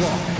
left